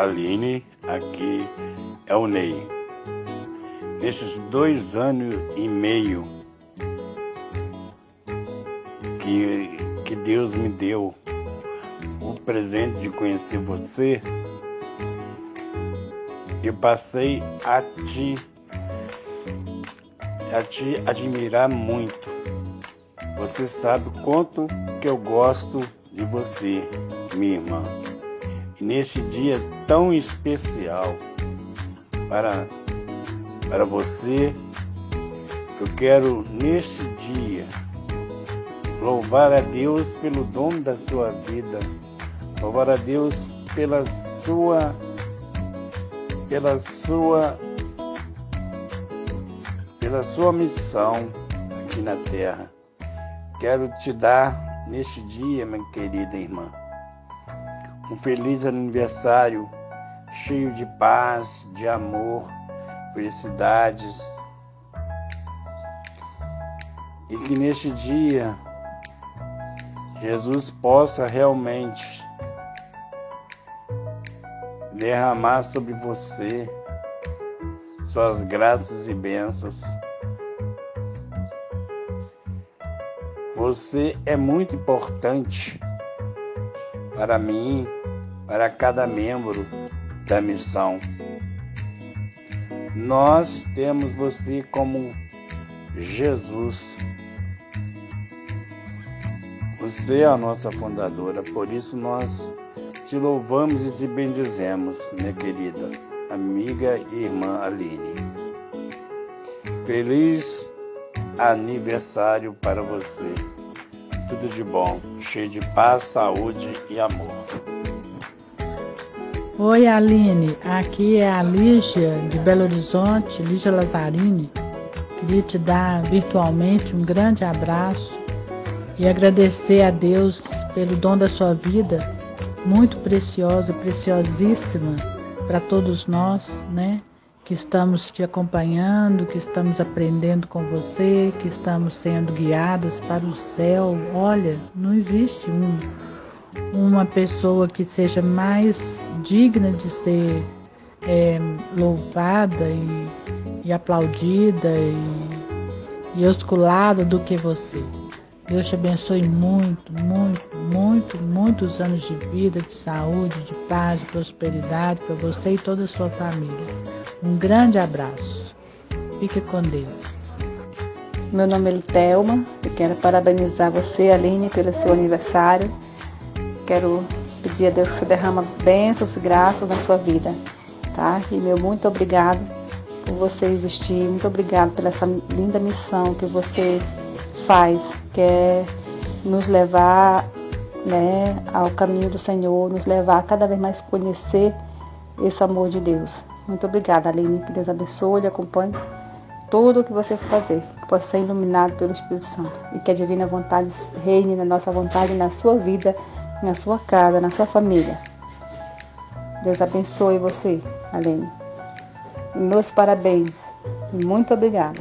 Aline, aqui é o Ney. Nesses dois anos e meio que, que Deus me deu o presente de conhecer você, eu passei a te, a te admirar muito. Você sabe quanto que eu gosto de você, minha irmã. Neste dia tão especial para, para você, eu quero neste dia louvar a Deus pelo dom da sua vida, louvar a Deus pela sua pela sua pela sua missão aqui na terra. Quero te dar neste dia, minha querida irmã, um feliz aniversário cheio de paz, de amor, felicidades. E que neste dia Jesus possa realmente derramar sobre você suas graças e bênçãos. Você é muito importante para mim, para cada membro da missão. Nós temos você como Jesus. Você é a nossa fundadora, por isso nós te louvamos e te bendizemos, minha querida amiga e irmã Aline. Feliz aniversário para você. Tudo de bom, cheio de paz, saúde e amor. Oi Aline, aqui é a Lígia de Belo Horizonte, Lígia Lazzarini. Queria te dar virtualmente um grande abraço e agradecer a Deus pelo dom da sua vida muito preciosa, preciosíssima para todos nós, né? Que estamos te acompanhando, que estamos aprendendo com você, que estamos sendo guiadas para o céu. Olha, não existe um, uma pessoa que seja mais digna de ser é, louvada e, e aplaudida e, e osculada do que você. Deus te abençoe muito, muito, muito, muitos anos de vida, de saúde, de paz, de prosperidade para você e toda a sua família. Um grande abraço. Fique com Deus. Meu nome é Thelma e quero parabenizar você, Aline, pelo seu aniversário. Quero pedir a Deus que derrama bênçãos e graças na sua vida, tá? E meu muito obrigado por você existir, muito obrigado pela essa linda missão que você faz, que é nos levar né, ao caminho do Senhor, nos levar a cada vez mais conhecer esse amor de Deus. Muito obrigada, Aline. Que Deus abençoe e acompanhe tudo o que você for fazer, que possa ser iluminado pelo Espírito Santo e que a divina vontade reine na nossa vontade, na sua vida, na sua casa, na sua família. Deus abençoe você, Aline. meus parabéns e muito obrigada.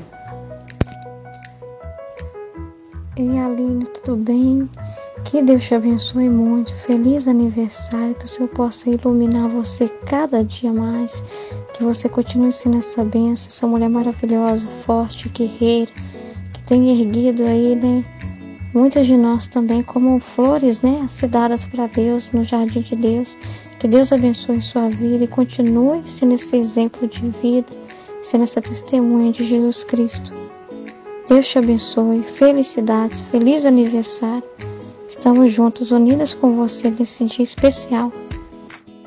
Ei, Aline, tudo bem? Que Deus te abençoe muito. Feliz aniversário. Que o Senhor possa iluminar você cada dia mais. Que você continue sendo essa bênção, essa mulher maravilhosa, forte, guerreira, que tem erguido aí, né? Muitas de nós também, como flores, né? Acedadas para Deus, no jardim de Deus. Que Deus abençoe sua vida e continue sendo esse exemplo de vida, sendo essa testemunha de Jesus Cristo. Deus te abençoe, felicidades, feliz aniversário. Estamos juntos, unidas com você nesse dia especial.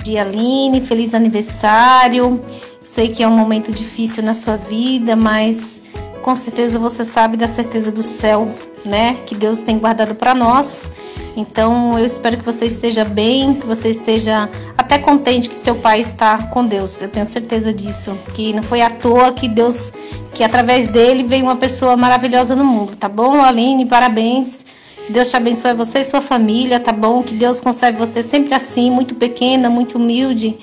Dia Aline, feliz aniversário. Sei que é um momento difícil na sua vida, mas com certeza você sabe da certeza do céu, né? Que Deus tem guardado para nós. Então eu espero que você esteja bem, que você esteja até contente que seu pai está com Deus. Eu tenho certeza disso, que não foi à toa que Deus que através dele veio uma pessoa maravilhosa no mundo, tá bom, Aline? Parabéns. Deus te abençoe você e sua família, tá bom? Que Deus conserve você sempre assim, muito pequena, muito humilde.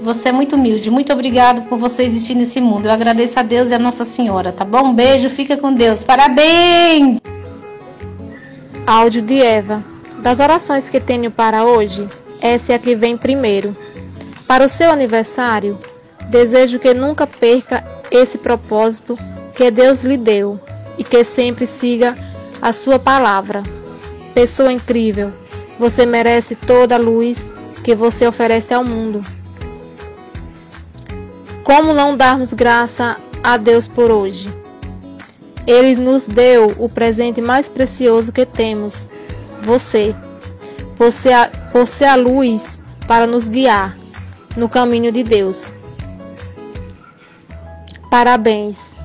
Você é muito humilde. Muito obrigado por você existir nesse mundo. Eu agradeço a Deus e a Nossa Senhora, tá bom? Um beijo, fica com Deus. Parabéns! Áudio de Eva. Das orações que tenho para hoje, essa é a que vem primeiro. Para o seu aniversário, desejo que nunca perca esse propósito que Deus lhe deu e que sempre siga a sua palavra. Pessoa incrível, você merece toda a luz que você oferece ao mundo. Como não darmos graça a Deus por hoje? Ele nos deu o presente mais precioso que temos, você. Você a, você a luz para nos guiar no caminho de Deus. Parabéns.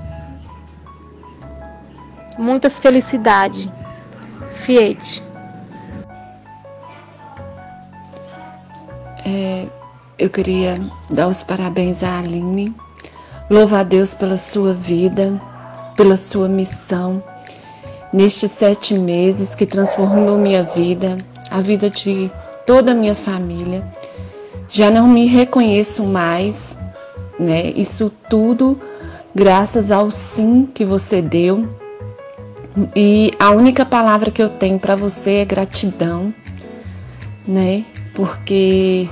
Muitas felicidades. Fiat. É, eu queria dar os parabéns à Aline, louvar a Deus pela sua vida, pela sua missão, nestes sete meses que transformou minha vida, a vida de toda a minha família. Já não me reconheço mais, né? Isso tudo graças ao sim que você deu. E a única palavra que eu tenho para você é gratidão, né? Porque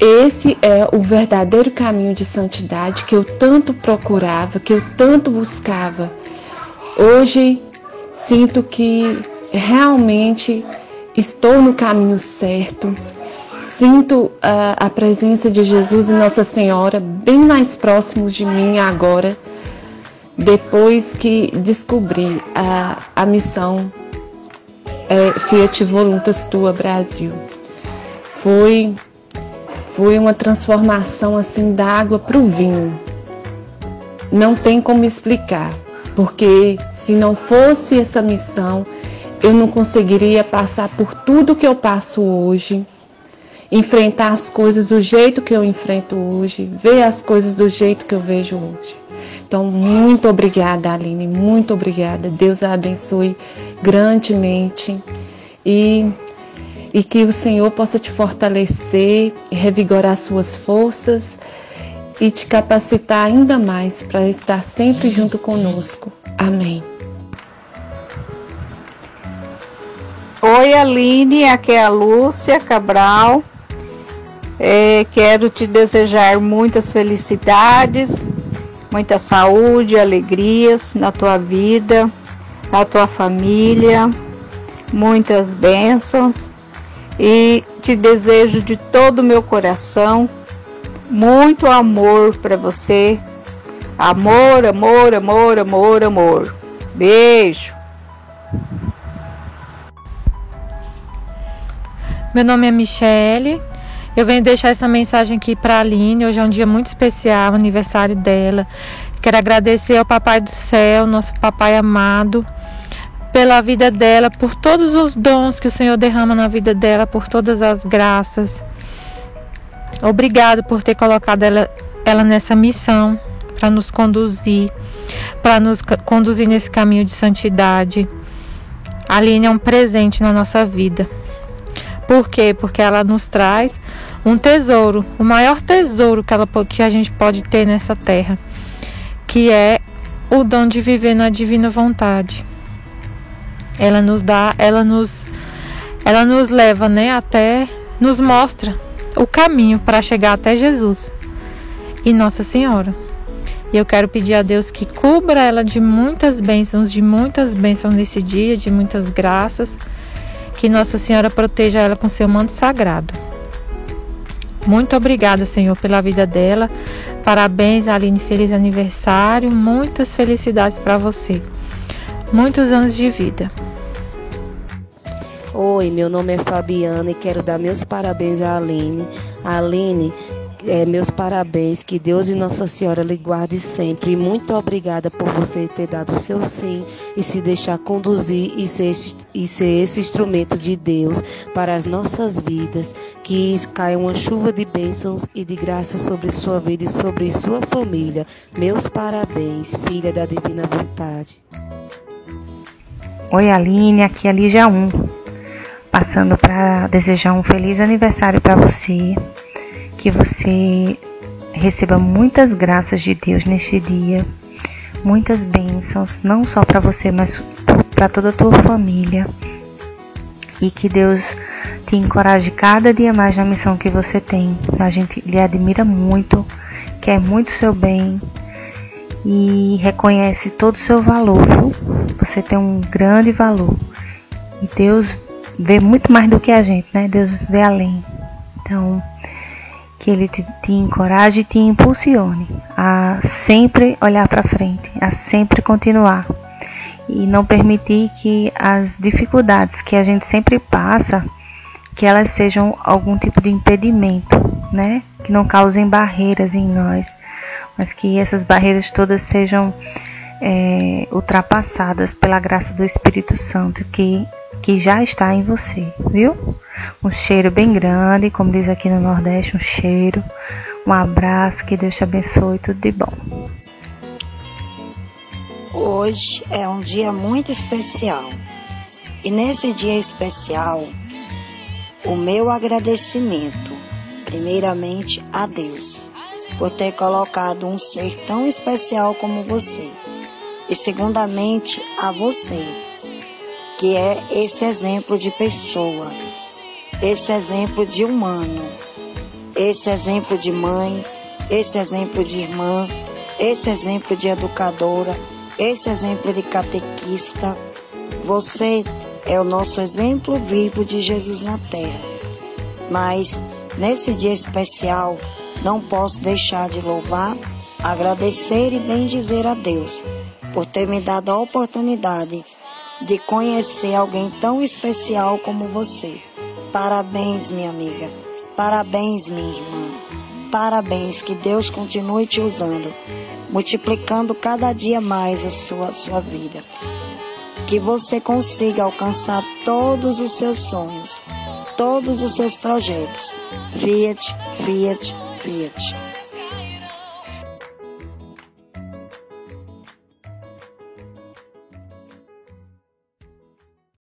esse é o verdadeiro caminho de santidade que eu tanto procurava, que eu tanto buscava. Hoje sinto que realmente estou no caminho certo. Sinto a, a presença de Jesus e Nossa Senhora bem mais próximos de mim agora, depois que descobri a, a missão é, Fiat Voluntas Tua Brasil. Foi, foi uma transformação assim da água para o vinho. Não tem como explicar, porque se não fosse essa missão, eu não conseguiria passar por tudo que eu passo hoje, enfrentar as coisas do jeito que eu enfrento hoje, ver as coisas do jeito que eu vejo hoje. Então, muito obrigada, Aline, muito obrigada. Deus a abençoe grandemente e, e que o Senhor possa te fortalecer revigorar suas forças e te capacitar ainda mais para estar sempre junto conosco. Amém. Oi, Aline, aqui é a Lúcia Cabral. É, quero te desejar muitas felicidades, muita saúde, alegrias na tua vida, na tua família, muitas bênçãos e te desejo de todo o meu coração muito amor para você. Amor, amor, amor, amor, amor. Beijo. Meu nome é Michele. Eu venho deixar essa mensagem aqui para a Aline. Hoje é um dia muito especial, aniversário dela. Quero agradecer ao Papai do Céu, nosso Papai amado, pela vida dela, por todos os dons que o Senhor derrama na vida dela, por todas as graças. Obrigado por ter colocado ela, ela nessa missão para nos conduzir, para nos conduzir nesse caminho de santidade. A Aline é um presente na nossa vida. Por quê? Porque ela nos traz um tesouro, o maior tesouro que, ela, que a gente pode ter nessa terra, que é o dom de viver na divina vontade. Ela nos dá, ela nos, ela nos leva, né, até, nos mostra o caminho para chegar até Jesus e Nossa Senhora. E eu quero pedir a Deus que cubra ela de muitas bênçãos, de muitas bênçãos nesse dia, de muitas graças que Nossa Senhora proteja ela com seu manto sagrado. Muito obrigada, Senhor, pela vida dela. Parabéns, Aline, feliz aniversário. Muitas felicidades para você. Muitos anos de vida. Oi, meu nome é Fabiana e quero dar meus parabéns à Aline. Aline, é, meus parabéns, que Deus e Nossa Senhora lhe guarde sempre. Muito obrigada por você ter dado o seu sim e se deixar conduzir e ser, e ser esse instrumento de Deus para as nossas vidas. Que caia uma chuva de bênçãos e de graça sobre sua vida e sobre sua família. Meus parabéns, filha da divina vontade. Oi, Aline, aqui é a Lígia 1. Passando para desejar um feliz aniversário para você que você receba muitas graças de Deus neste dia, muitas bênçãos, não só para você, mas para toda a tua família. e que Deus te encoraje cada dia mais na missão que você tem. A gente lhe admira muito, quer muito seu bem e reconhece todo o seu valor. Viu? Você tem um grande valor. E Deus vê muito mais do que a gente, né? Deus vê além. Então, que Ele te, te encoraje e te impulsione a sempre olhar para frente, a sempre continuar e não permitir que as dificuldades que a gente sempre passa, que elas sejam algum tipo de impedimento, né? Que não causem barreiras em nós, mas que essas barreiras todas sejam é, ultrapassadas pela graça do Espírito Santo que, que já está em você, viu? Um cheiro bem grande, como diz aqui no Nordeste, um cheiro, um abraço, que Deus te abençoe, tudo de bom. Hoje é um dia muito especial. E nesse dia especial, o meu agradecimento, primeiramente a Deus, por ter colocado um ser tão especial como você. E segundamente a você, que é esse exemplo de pessoa, esse exemplo de humano, esse exemplo de mãe, esse exemplo de irmã, esse exemplo de educadora, esse exemplo de catequista. Você é o nosso exemplo vivo de Jesus na terra. Mas nesse dia especial, não posso deixar de louvar, agradecer e bendizer a Deus por ter me dado a oportunidade de conhecer alguém tão especial como você. Parabéns, minha amiga. Parabéns, minha irmã. Parabéns, que Deus continue te usando, multiplicando cada dia mais a sua, sua vida. Que você consiga alcançar todos os seus sonhos, todos os seus projetos. Fiat, Fiat, Fiat.